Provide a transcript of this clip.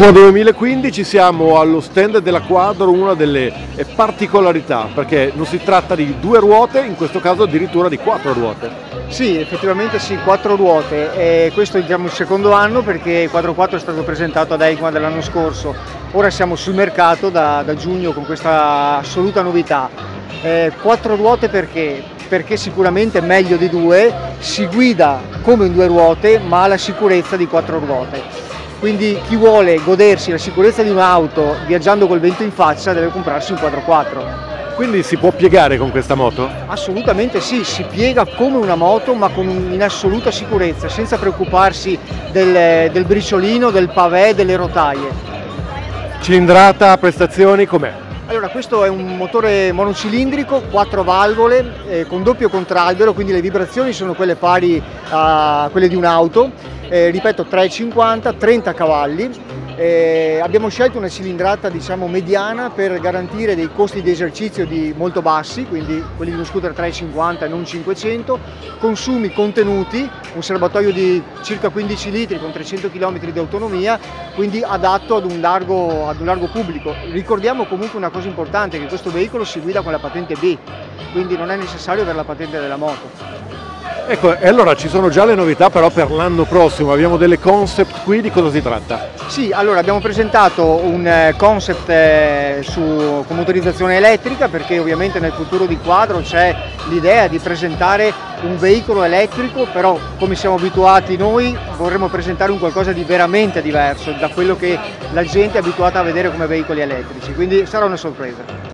Tecmo 2015 siamo allo stand della Quadro, una delle particolarità perché non si tratta di due ruote, in questo caso addirittura di quattro ruote. Sì, effettivamente sì, quattro ruote e questo è diciamo, il secondo anno perché il Quadro 4 è stato presentato ad EICMA dell'anno scorso, ora siamo sul mercato da, da giugno con questa assoluta novità. Eh, quattro ruote perché? Perché sicuramente è meglio di due, si guida come in due ruote ma ha la sicurezza di quattro ruote quindi chi vuole godersi la sicurezza di un'auto viaggiando col vento in faccia deve comprarsi un quadro 4. Quindi si può piegare con questa moto? Assolutamente sì, si piega come una moto ma con, in assoluta sicurezza, senza preoccuparsi del, del briciolino, del pavé, delle rotaie. Cilindrata, prestazioni, com'è? Allora, questo è un motore monocilindrico, 4 valvole, eh, con doppio contralbero, quindi le vibrazioni sono quelle pari a quelle di un'auto eh, ripeto 3,50, 30 cavalli. Eh, abbiamo scelto una cilindrata diciamo, mediana per garantire dei costi di esercizio di molto bassi, quindi quelli di uno scooter 350 e non 500, consumi contenuti, un serbatoio di circa 15 litri con 300 km di autonomia, quindi adatto ad un, largo, ad un largo pubblico. Ricordiamo comunque una cosa importante, che questo veicolo si guida con la patente B, quindi non è necessario avere la patente della moto. Ecco, e allora ci sono già le novità però per l'anno prossimo, abbiamo delle concept qui, di cosa si tratta? Sì, allora abbiamo presentato un eh, concept eh, su, con motorizzazione elettrica perché ovviamente nel futuro di quadro c'è l'idea di presentare un veicolo elettrico, però come siamo abituati noi vorremmo presentare un qualcosa di veramente diverso da quello che la gente è abituata a vedere come veicoli elettrici, quindi sarà una sorpresa.